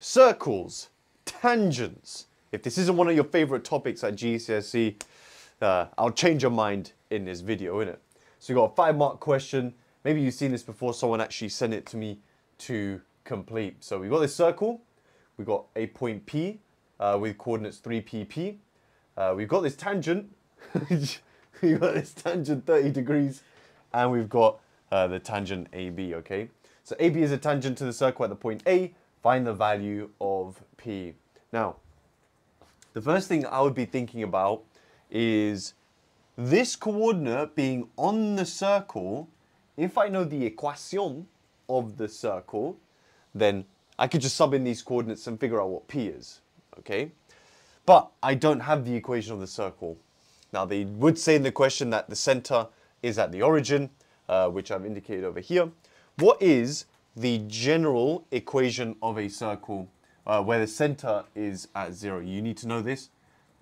circles, tangents. If this isn't one of your favorite topics at GCSE, uh, I'll change your mind in this video, innit? So we got a five mark question. Maybe you've seen this before, someone actually sent it to me to complete. So we've got this circle, we've got a point P uh, with coordinates 3pp. Uh, we've got this tangent, we've got this tangent 30 degrees, and we've got uh, the tangent AB, okay? So AB is a tangent to the circle at the point A, find the value of P. Now, the first thing I would be thinking about is this coordinate being on the circle, if I know the equation of the circle, then I could just sub in these coordinates and figure out what P is, okay? But I don't have the equation of the circle. Now they would say in the question that the center is at the origin, uh, which I've indicated over here. What is the general equation of a circle uh, where the center is at zero? You need to know this.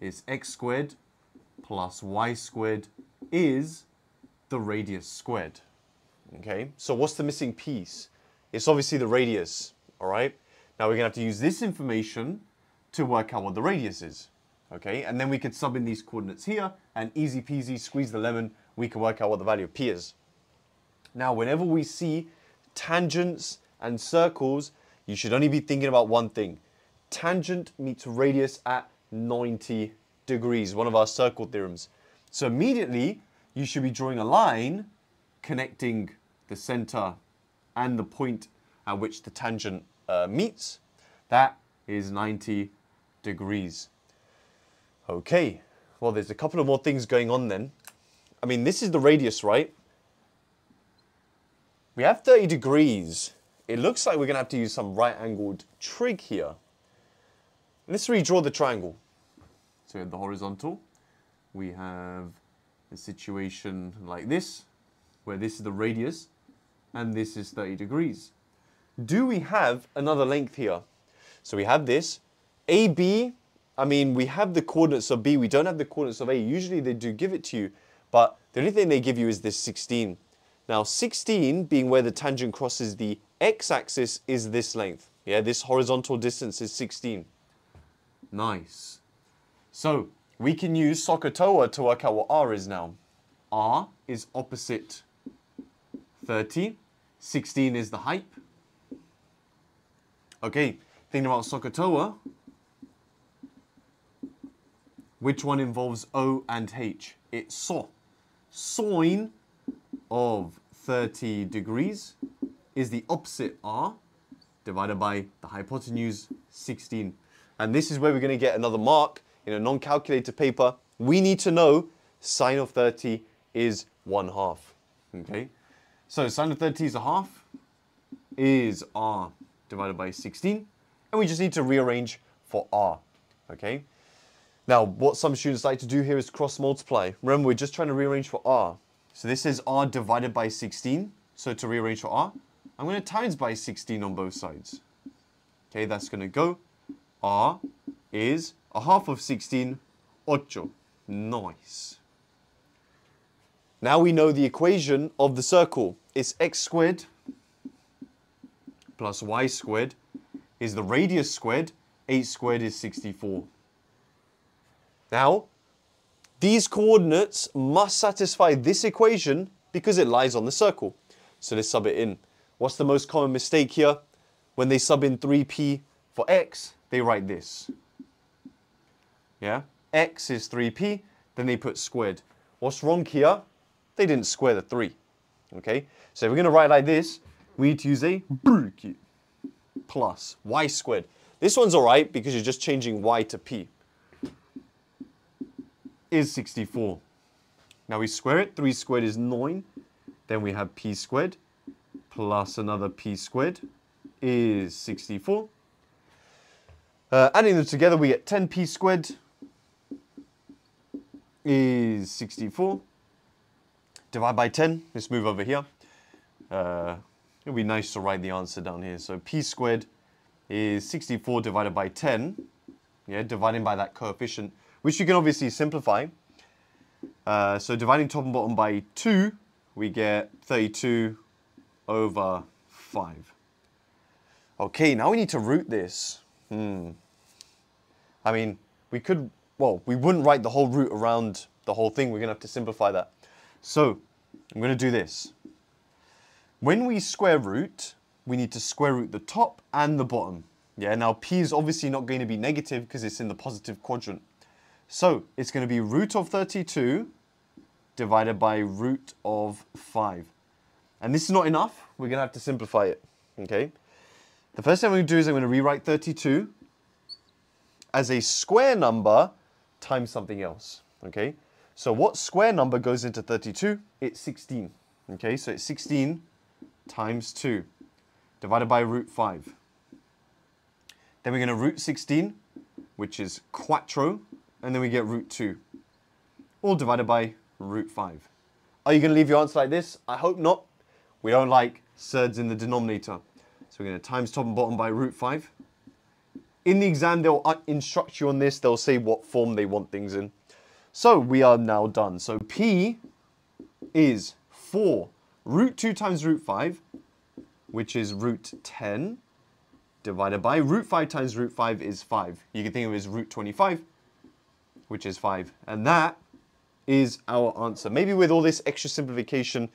It's x squared plus y squared is the radius squared. Okay, so what's the missing piece? It's obviously the radius, all right? Now we're gonna have to use this information to work out what the radius is. Okay, and then we could sub in these coordinates here and easy peasy, squeeze the lemon, we can work out what the value of P is. Now, whenever we see tangents and circles, you should only be thinking about one thing. Tangent meets radius at 90 degrees, one of our circle theorems. So immediately, you should be drawing a line connecting the center and the point at which the tangent uh, meets. That is 90 degrees. Okay, well, there's a couple of more things going on then. I mean, this is the radius, right? We have 30 degrees. It looks like we're going to have to use some right-angled trig here. Let's redraw the triangle. So we have the horizontal. We have a situation like this, where this is the radius, and this is 30 degrees. Do we have another length here? So we have this. AB I mean, we have the coordinates of B, we don't have the coordinates of A. Usually they do give it to you, but the only thing they give you is this 16. Now 16 being where the tangent crosses the x-axis is this length. Yeah, this horizontal distance is 16. Nice. So we can use SOHCAHTOA to work out what R is now. R is opposite 30. 16 is the height. Okay, thinking about SOHCAHTOA, which one involves O and H? It's SO. Sine of 30 degrees is the opposite R divided by the hypotenuse 16. And this is where we're going to get another mark in a non-calculator paper. We need to know sine of 30 is 1 half. Okay, so sine of 30 is a half is R divided by 16. And we just need to rearrange for R. Okay, now, what some students like to do here is cross multiply. Remember, we're just trying to rearrange for r. So this is r divided by 16. So to rearrange for r, I'm going to times by 16 on both sides. Okay, that's going to go. r is a half of 16, ocho. Nice. Now we know the equation of the circle. It's x squared plus y squared is the radius squared. 8 squared is 64. Now, these coordinates must satisfy this equation because it lies on the circle. So let's sub it in. What's the most common mistake here? When they sub in 3p for x, they write this. Yeah? x is 3p, then they put squared. What's wrong here? They didn't square the 3. Okay? So if we're going to write like this, we need to use a plus y squared. This one's alright because you're just changing y to p is 64. Now we square it. 3 squared is 9. Then we have p squared plus another p squared is 64. Uh, adding them together, we get 10p squared is 64. Divide by 10. Let's move over here. Uh, it would be nice to write the answer down here. So p squared is 64 divided by 10. Yeah, dividing by that coefficient which you can obviously simplify. Uh, so dividing top and bottom by 2, we get 32 over 5. Okay, now we need to root this. I mean, we could, well, we wouldn't write the whole root around the whole thing. We're going to have to simplify that. So, I'm going to do this. When we square root, we need to square root the top and the bottom. Yeah, now p is obviously not going to be negative because it's in the positive quadrant. So, it's going to be root of 32 divided by root of 5. And this is not enough. We're going to have to simplify it. Okay? The first thing I'm going to do is I'm going to rewrite 32 as a square number times something else. Okay? So what square number goes into 32? It's 16. Okay, so it's 16 times 2 divided by root 5. Then we're going to root 16, which is quattro, and then we get root 2, all divided by root 5. Are you going to leave your answer like this? I hope not. We don't like surds in the denominator. So we're going to times top and bottom by root 5. In the exam, they'll uh, instruct you on this. They'll say what form they want things in. So we are now done. So P is 4 root 2 times root 5, which is root 10, divided by root 5 times root 5 is 5. You can think of it as root 25, which is 5. And that is our answer. Maybe with all this extra simplification,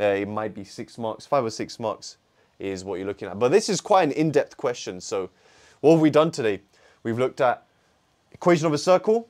uh, it might be 6 marks, 5 or 6 marks is what you're looking at. But this is quite an in-depth question. So what have we done today? We've looked at equation of a circle,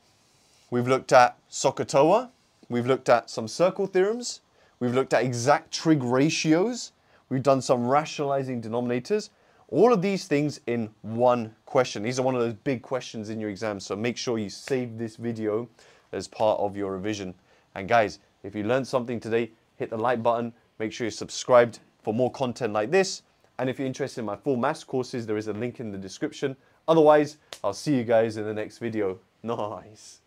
We've looked at SOHCAHTOA. We've looked at some circle theorems. We've looked at exact trig ratios. We've done some rationalizing denominators. All of these things in one question. These are one of those big questions in your exam, so make sure you save this video as part of your revision. And guys, if you learned something today, hit the like button. Make sure you're subscribed for more content like this. And if you're interested in my full maths courses, there is a link in the description. Otherwise, I'll see you guys in the next video. Nice.